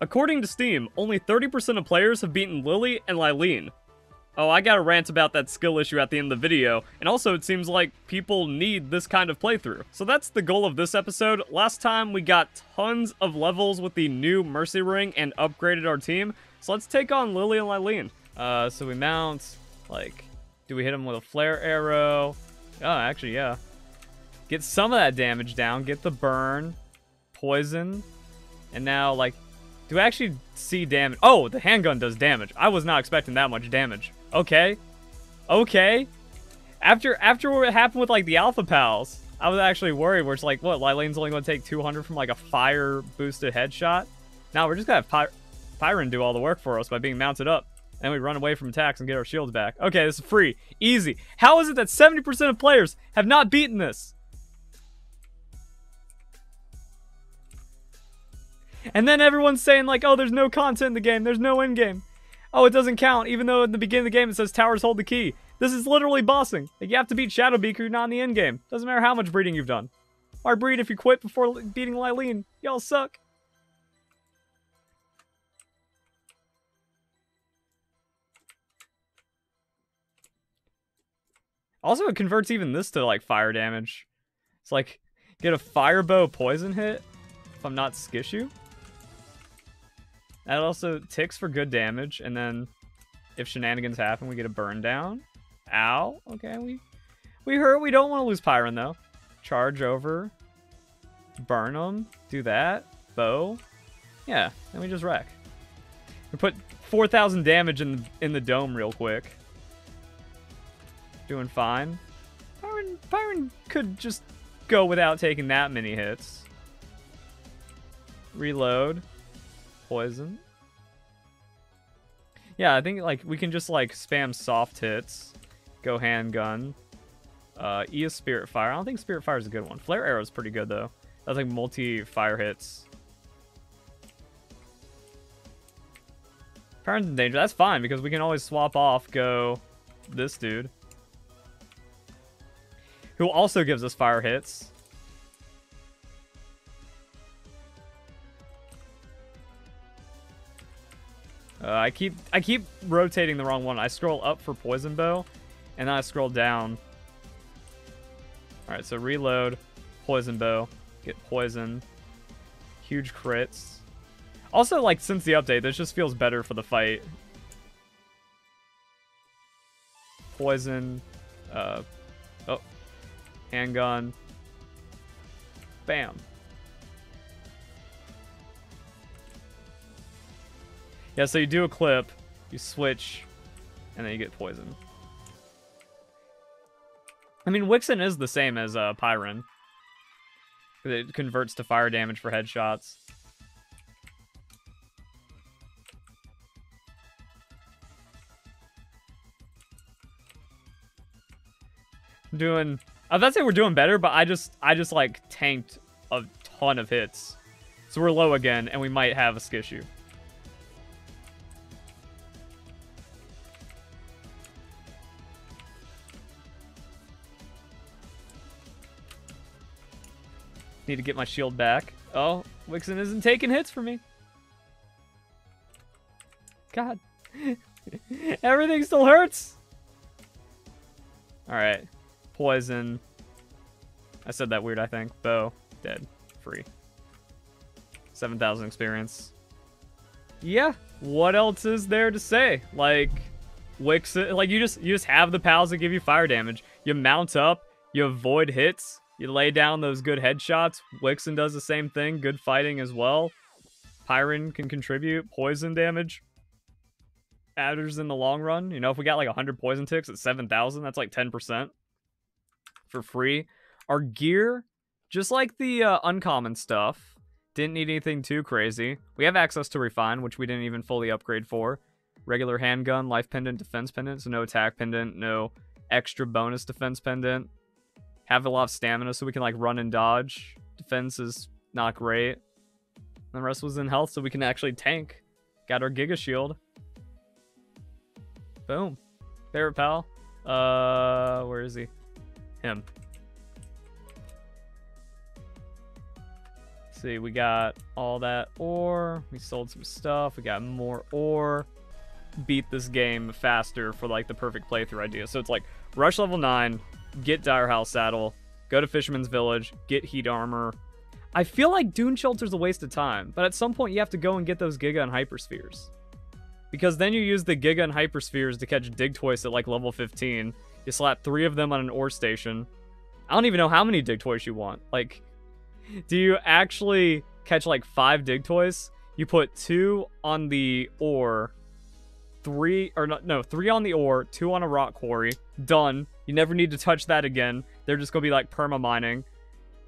According to Steam, only 30% of players have beaten Lily and Lyleen. Oh, I got a rant about that skill issue at the end of the video, and also it seems like people need this kind of playthrough. So that's the goal of this episode. Last time we got tons of levels with the new Mercy Ring and upgraded our team, so let's take on Lily and Lyleen. Uh, so we mount, like, do we hit him with a flare arrow? Oh, actually, yeah. Get some of that damage down, get the burn, poison, and now, like, do I actually see damage? Oh, the handgun does damage. I was not expecting that much damage. Okay. Okay. After after what happened with like the Alpha Pals, I was actually worried where it's like, what, Lyleen's only going to take 200 from like a fire boosted headshot? Now we're just going to have Py Pyrin do all the work for us by being mounted up. And we run away from attacks and get our shields back. Okay, this is free. Easy. How is it that 70% of players have not beaten this? And then everyone's saying like, oh, there's no content in the game. There's no end game. Oh, it doesn't count, even though at the beginning of the game it says towers hold the key. This is literally bossing. Like, you have to beat Shadowbeak or you're not in the end game. Doesn't matter how much breeding you've done. Or breed if you quit before beating Lyleen. Y'all suck. Also, it converts even this to, like, fire damage. It's like, get a fire bow poison hit if I'm not Skishu. That also ticks for good damage, and then if shenanigans happen, we get a burn down. Ow. Okay, we we hurt. We don't want to lose Pyrin, though. Charge over. Burn them. Do that. Bow. Yeah, and we just wreck. We put 4,000 damage in in the dome real quick. Doing fine. Pyrin, Pyrin could just go without taking that many hits. Reload. Poison. Yeah, I think like we can just like spam soft hits, go handgun, uh, E is Spirit Fire. I don't think Spirit Fire is a good one. Flare Arrow is pretty good though. That's like multi fire hits. Pyrin's in danger. That's fine because we can always swap off. Go this dude, who also gives us fire hits. Uh, I keep I keep rotating the wrong one. I scroll up for poison bow, and then I scroll down. All right, so reload, poison bow, get poison, huge crits. Also, like since the update, this just feels better for the fight. Poison, uh, oh, handgun, bam. Yeah, so you do a clip, you switch, and then you get poison. I mean, Wixen is the same as uh, Pyrin. It converts to fire damage for headshots. doing I was about to say we're doing better, but I just I just like tanked a ton of hits. So we're low again, and we might have a Skishu. Need to get my shield back. Oh, Wixen isn't taking hits for me. God. Everything still hurts. Alright. Poison. I said that weird, I think. Bow. Dead. Free. 7,000 experience. Yeah. What else is there to say? Like, Wixen, like you just you just have the pals that give you fire damage. You mount up, you avoid hits, you lay down those good headshots. Wixen does the same thing. Good fighting as well. Pyrin can contribute. Poison damage. Adders in the long run. You know, if we got like 100 poison ticks at 7,000, that's like 10% for free. Our gear, just like the uh, uncommon stuff, didn't need anything too crazy. We have access to refine, which we didn't even fully upgrade for. Regular handgun, life pendant, defense pendant, so no attack pendant, no extra bonus defense pendant have a lot of stamina so we can like run and dodge. Defense is not great. The rest was in health so we can actually tank. Got our Giga Shield. Boom. Favorite pal. Uh, where is he? Him. see, we got all that ore. We sold some stuff. We got more ore. Beat this game faster for like the perfect playthrough idea. So it's like rush level 9, get Dire Howl Saddle, go to Fisherman's Village, get Heat Armor. I feel like Dune Shelter's a waste of time, but at some point you have to go and get those Giga and Hyperspheres. Because then you use the Giga and Hyperspheres to catch Digtoise at like level 15. You slap three of them on an ore station. I don't even know how many Digtoise you want. Like, do you actually catch like five Digtoise? You put two on the ore, three, or no, no, three on the ore, two on a rock quarry. Done. You never need to touch that again. They're just going to be like perma mining.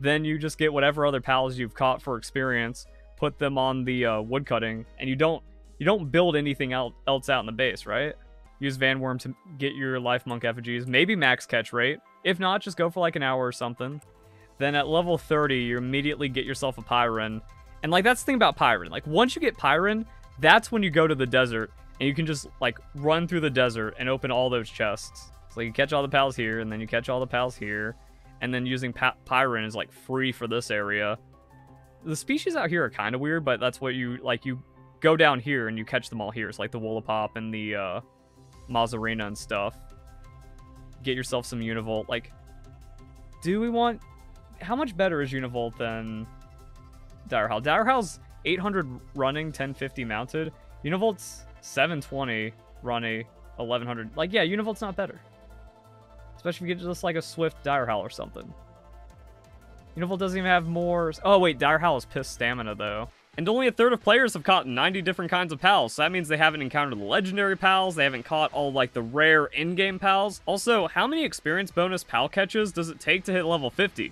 Then you just get whatever other pals you've caught for experience, put them on the uh, woodcutting, and you don't you don't build anything else out in the base, right? Use Vanwyrm to get your Lifmunk effigies. Maybe max catch rate. If not, just go for like an hour or something. Then at level 30, you immediately get yourself a Pyrin. And like that's the thing about Pyrin. Like once you get Pyrin, that's when you go to the desert and you can just like run through the desert and open all those chests. So you catch all the pals here and then you catch all the pals here. And then using Pyrin is like free for this area. The species out here are kind of weird, but that's what you like. You go down here and you catch them all here. It's like the Woolipop and the uh, Mozzarina and stuff. Get yourself some Univolt. Like, do we want... How much better is Univolt than Dire Howl? Dire Howl's 800 running, 1050 mounted. Univolt's 720 running, 1100. Like, yeah, Univolt's not better. Especially if you get just like a Swift Dire Howl or something. Univolt doesn't even have more... Oh, wait, Dire Howl is pissed stamina, though. And only a third of players have caught 90 different kinds of pals, so that means they haven't encountered the legendary pals, they haven't caught all like the rare in-game pals. Also, how many experience bonus pal catches does it take to hit level 50?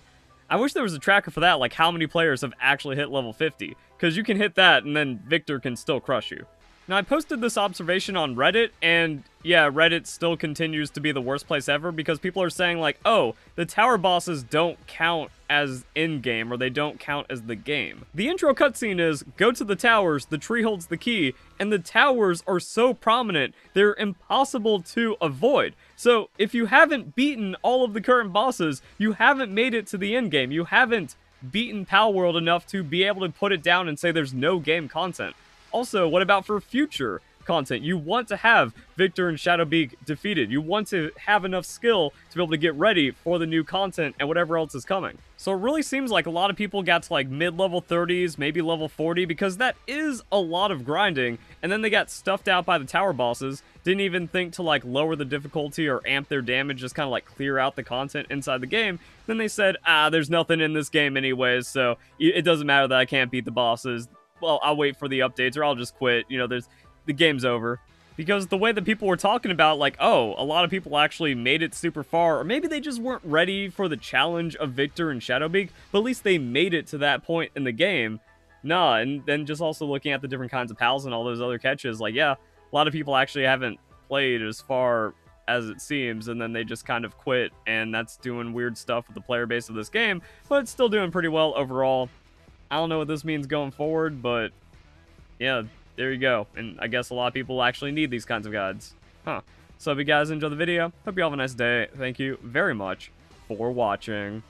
I wish there was a tracker for that, like how many players have actually hit level 50, because you can hit that and then Victor can still crush you. Now, I posted this observation on Reddit, and yeah, Reddit still continues to be the worst place ever because people are saying, like, oh, the tower bosses don't count as in-game, or they don't count as the game. The intro cutscene is, go to the towers, the tree holds the key, and the towers are so prominent, they're impossible to avoid. So, if you haven't beaten all of the current bosses, you haven't made it to the end game. You haven't beaten Palworld enough to be able to put it down and say there's no game content. Also, what about for future content? You want to have Victor and Shadowbeak defeated. You want to have enough skill to be able to get ready for the new content and whatever else is coming. So it really seems like a lot of people got to like mid-level 30s, maybe level 40, because that is a lot of grinding, and then they got stuffed out by the tower bosses, didn't even think to like lower the difficulty or amp their damage, just kind of like clear out the content inside the game. Then they said, ah, there's nothing in this game anyways, so it doesn't matter that I can't beat the bosses well, I'll wait for the updates or I'll just quit. You know, there's the game's over. Because the way that people were talking about, like, oh, a lot of people actually made it super far, or maybe they just weren't ready for the challenge of Victor and Shadowbeak, but at least they made it to that point in the game. Nah, and then just also looking at the different kinds of pals and all those other catches, like, yeah, a lot of people actually haven't played as far as it seems, and then they just kind of quit, and that's doing weird stuff with the player base of this game, but it's still doing pretty well overall. I don't know what this means going forward, but yeah, there you go. And I guess a lot of people actually need these kinds of guides. Huh. So if you guys enjoyed the video, hope you all have a nice day. Thank you very much for watching.